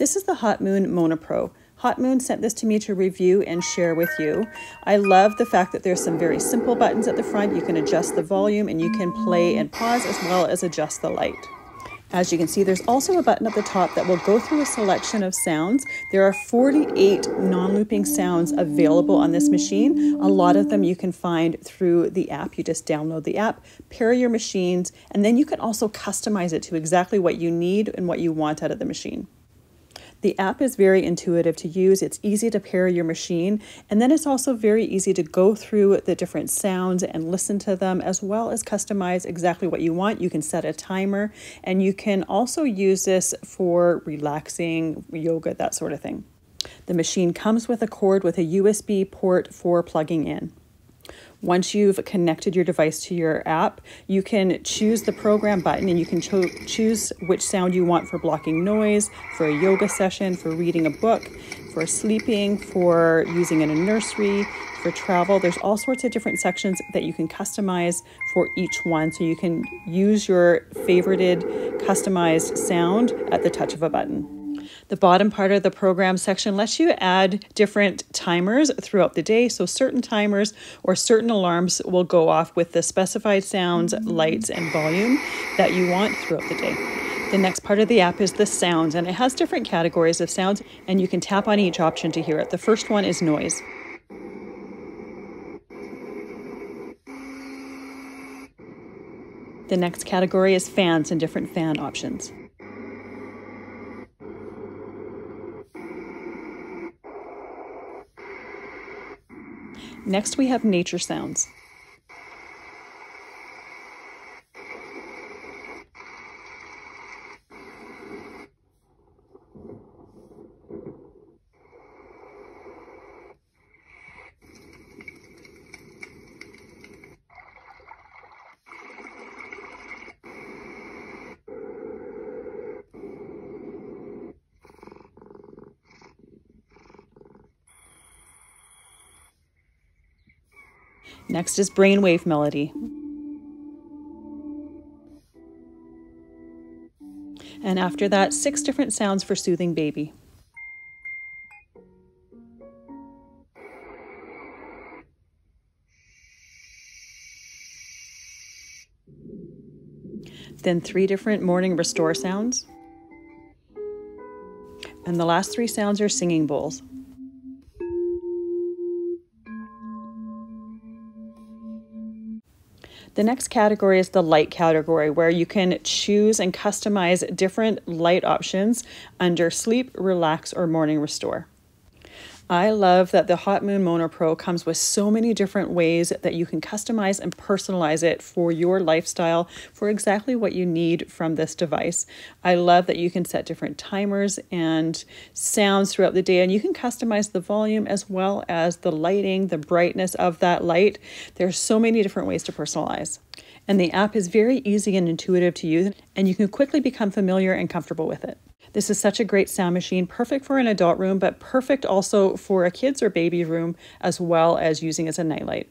This is the Hotmoon Mona Pro. Hot Moon sent this to me to review and share with you. I love the fact that there's some very simple buttons at the front. You can adjust the volume and you can play and pause as well as adjust the light. As you can see, there's also a button at the top that will go through a selection of sounds. There are 48 non-looping sounds available on this machine. A lot of them you can find through the app. You just download the app, pair your machines, and then you can also customize it to exactly what you need and what you want out of the machine. The app is very intuitive to use. It's easy to pair your machine. And then it's also very easy to go through the different sounds and listen to them as well as customize exactly what you want. You can set a timer and you can also use this for relaxing, yoga, that sort of thing. The machine comes with a cord with a USB port for plugging in. Once you've connected your device to your app, you can choose the program button and you can cho choose which sound you want for blocking noise, for a yoga session, for reading a book, for sleeping, for using in a nursery, for travel. There's all sorts of different sections that you can customize for each one. So you can use your favorited customized sound at the touch of a button. The bottom part of the program section lets you add different timers throughout the day. So certain timers or certain alarms will go off with the specified sounds, lights, and volume that you want throughout the day. The next part of the app is the sounds, and it has different categories of sounds, and you can tap on each option to hear it. The first one is noise. The next category is fans and different fan options. Next, we have nature sounds. Next is brainwave melody. And after that, six different sounds for soothing baby. Then three different morning restore sounds. And the last three sounds are singing bowls. The next category is the light category, where you can choose and customize different light options under sleep, relax, or morning restore. I love that the Hotmoon Mona Pro comes with so many different ways that you can customize and personalize it for your lifestyle for exactly what you need from this device. I love that you can set different timers and sounds throughout the day and you can customize the volume as well as the lighting, the brightness of that light. There's so many different ways to personalize. And the app is very easy and intuitive to use and you can quickly become familiar and comfortable with it. This is such a great sound machine, perfect for an adult room, but perfect also for a kids or baby room, as well as using as a nightlight.